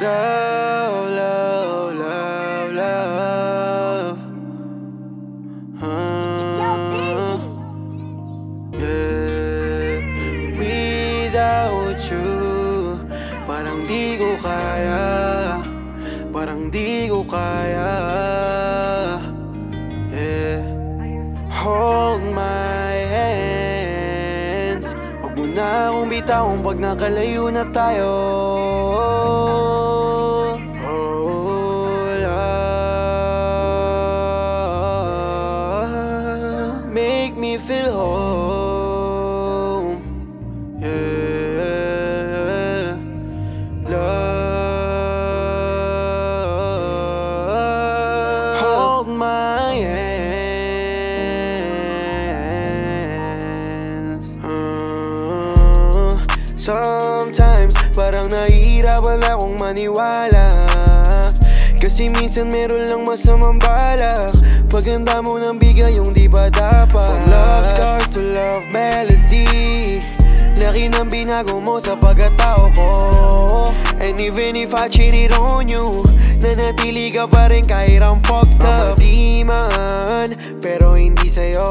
Love, love, love, love. Ah, yeah. Without you Parang di ko kaya. Parang di ko kaya. Yeah. Hold my hands. Huwag mo na akong bitawan pag nakalayo na tayo Make me feel home. Yeah. Love. Hold my hands. Ah, Sometimes parang nahihirapan akong maniwala Kasi minsan meron lang masamang balak. Pag handa mo ng bigay yung di ba dapat? From love scars to love melody. Laki ng binago mo sa pagkatao ko. And even if I cheated on you Nanatili ka pa rin kahit ang fucked up. Di man, pero hindi sa'yo.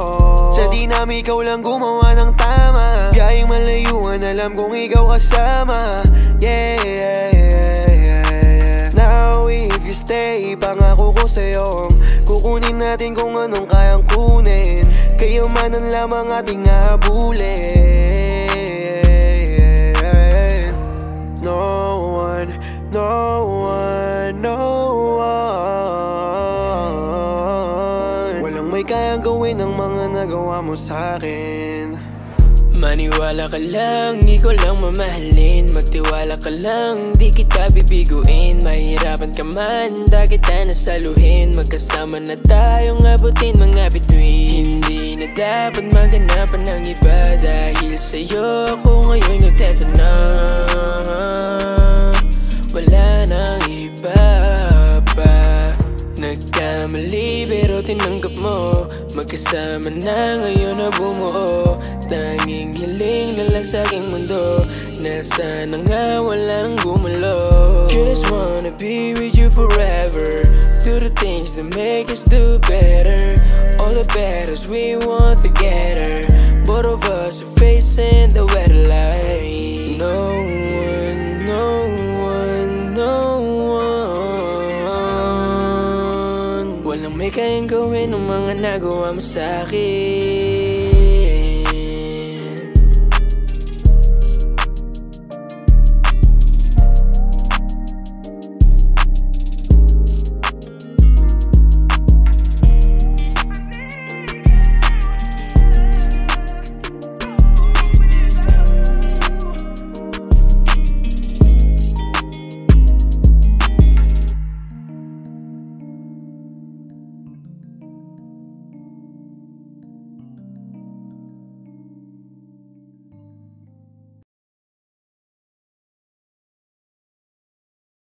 Sa dinami ikaw lang gumawa ng tama. Biyayang malayuan, alam kong ikaw kasama. Yeah, yeah, yeah, sa'yo. Kukunin natin kung anong kayang kunin. Kayamanan lamang ating habulin. No one, no one, no one. Walang may kayang gawin ng mga nagawa mo sa'kin Maniwala ka lang, di ko lang mamahalin. Magtiwala ka lang, di kita bibiguin. Mahirapan ka man, da kita nasaluhin. Magkasama na tayong abutin mga bituin. Hindi na dapat maganapan ng iba Dahil sa'yo ako ngayon nagtesa na Wala nang iba pa. Nagkamali pero tinanggap mo. Magkasama na ngayon na bumuo Tanging hiling na lang sa aking mundo. Na nga wala nang gumalo. Just wanna be with you forever. Do the things that make us do better. All the battles we want together. Both of us are facing the weather like No one, no one, no one. Walang may kayang gawin ng mga nagawa mo sa'kin